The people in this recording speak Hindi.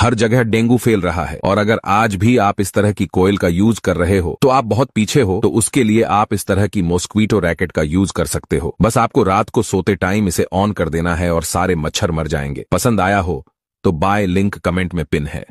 हर जगह डेंगू फैल रहा है। और अगर आज भी आप इस तरह की कोयल का यूज़ कर रहे हो तो आप बहुत पीछे हो तो उसके लिए आप इस तरह की मोस्क्वीटो रैकेट का यूज़ कर सकते हो। बस आपको रात को सोते टाइम इसे ऑन कर देना है और सारे मच्छर मर जाएँगे। पसंद आया हो तो बाय लिंक कमेंट में पिन है।